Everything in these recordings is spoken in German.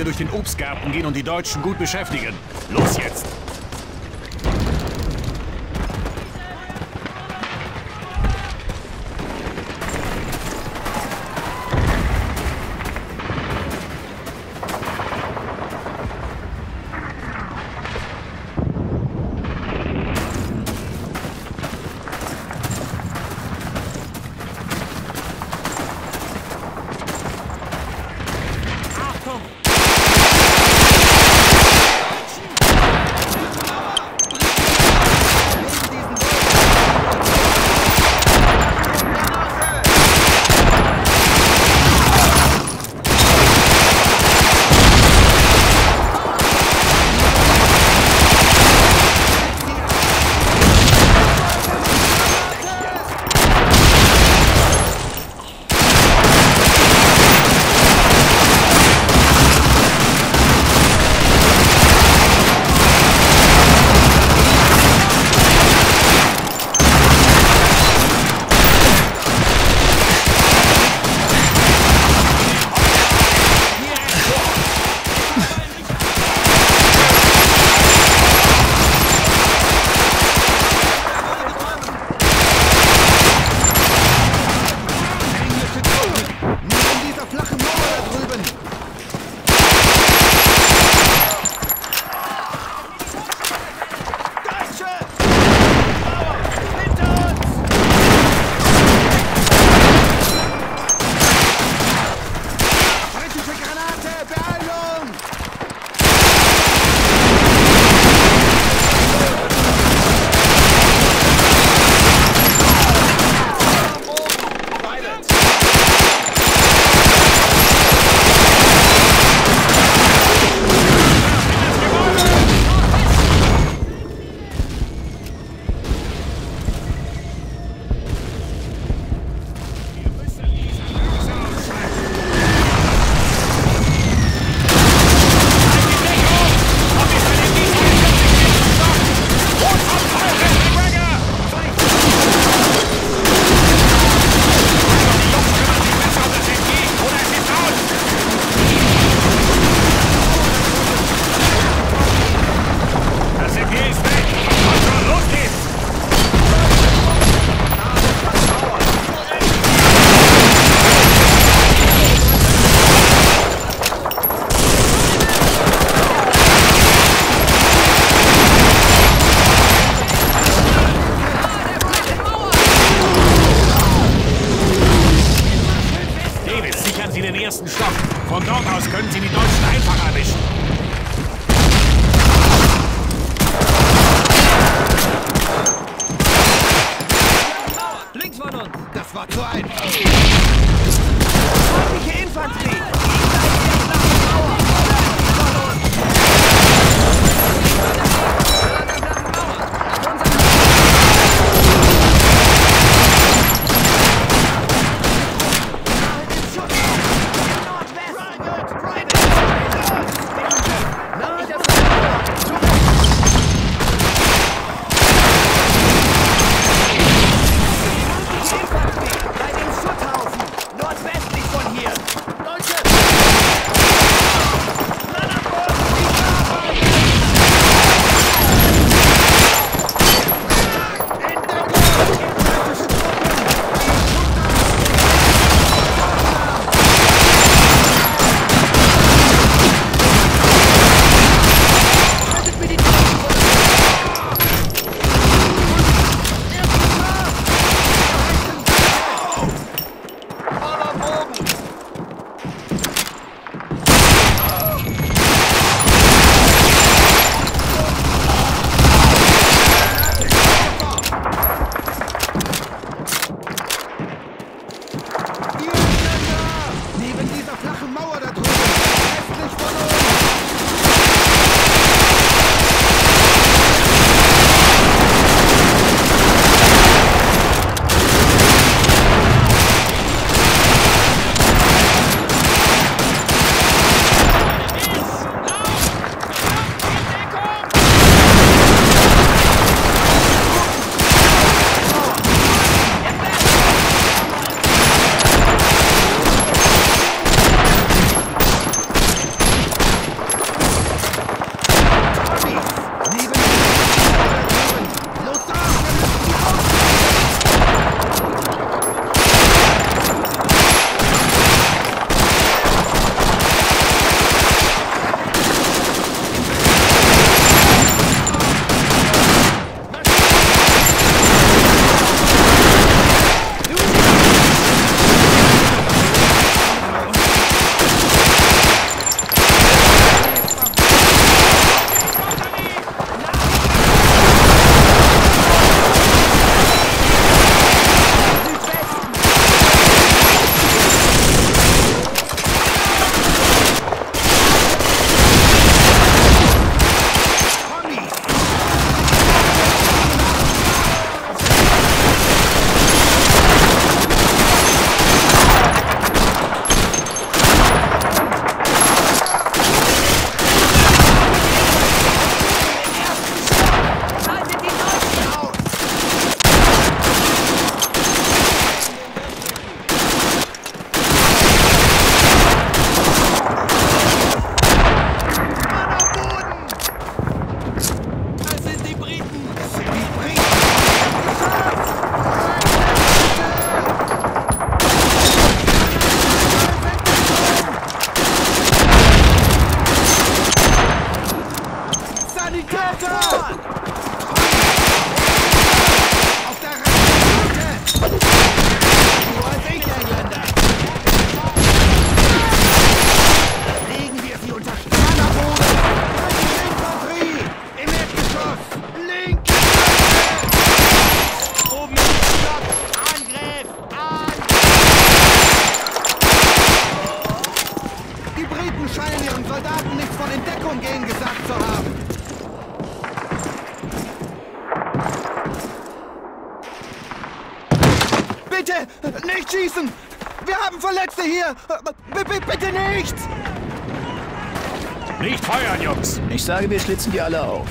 wir durch den Obstgarten gehen und die Deutschen gut beschäftigen. Los jetzt! Spotlight! Schießen! Wir haben Verletzte hier! B -b bitte nicht! Nicht feuern, Jungs! Ich sage, wir schlitzen die alle auf.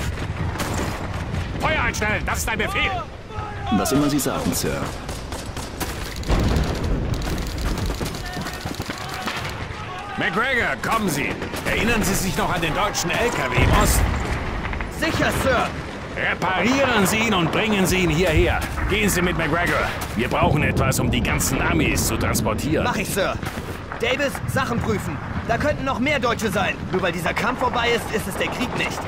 Feuer einstellen, das ist ein Befehl! Was immer Sie sagen, Sir. McGregor, kommen Sie! Erinnern Sie sich noch an den deutschen LKW im Osten? Sicher, Sir! Reparieren Sie ihn und bringen Sie ihn hierher. Gehen Sie mit McGregor. Wir brauchen etwas, um die ganzen Amis zu transportieren. Mach ich, Sir. Davis, Sachen prüfen. Da könnten noch mehr Deutsche sein. Nur weil dieser Kampf vorbei ist, ist es der Krieg nicht.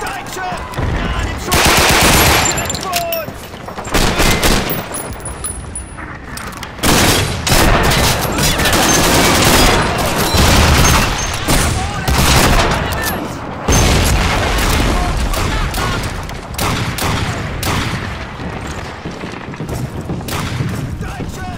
Deutsche! Ja, den Schuss! Direkt vor uns! Deutsche!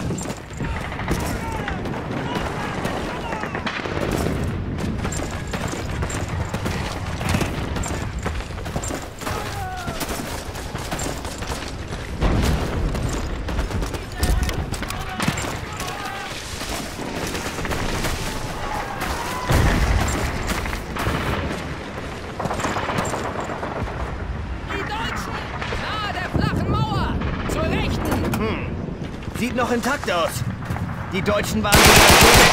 Die Deutschen! Nahe der flachen Mauer! Zur Rechten! Sieht noch intakt aus. Die Deutschen waren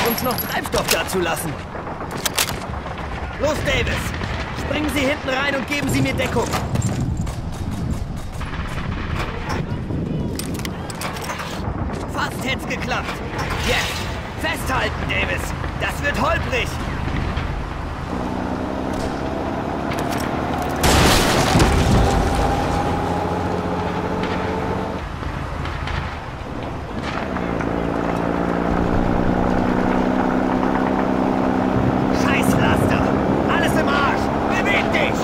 uns noch Treibstoff dazulassen. Los, Davis! Springen Sie hinten rein und geben Sie mir Deckung. Fast hätt's geklappt. Jetzt! Festhalten, Davis! Das wird holprig! Scheißlaster! Alles im Arsch! Beweg dich!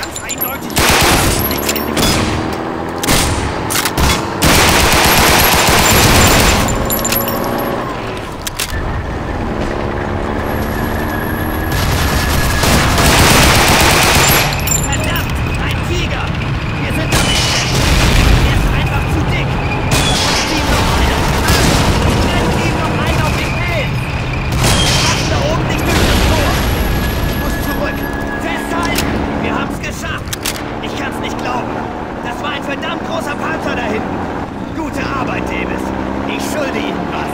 Ganz eindeutig! Verdammt! Ein Tiger! Wir sind am Ende! Er ist einfach zu dick! Verpasst ihm noch einen! Rennt ihm noch einen auf den Pelz! Passt da oben nicht durch das Tor! Ich muss zurück! Festhalten! Wir haben's geschafft! Ich kann's nicht glauben! Das war ein verdammt großer Panzer da hinten! Gute Arbeit, Davis! Ich schulde Ihnen was!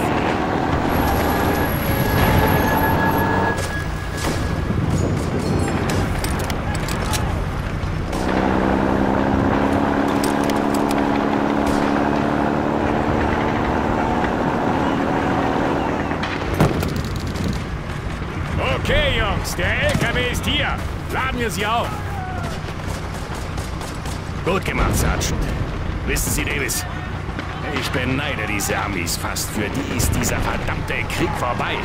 Okay, Jungs, der LKW ist hier. Laden wir sie auf. Gut gemacht, Sergeant. Wissen Sie, Davis, ich beneide diese Amis fast. Für die ist dieser verdammte Krieg vorbei.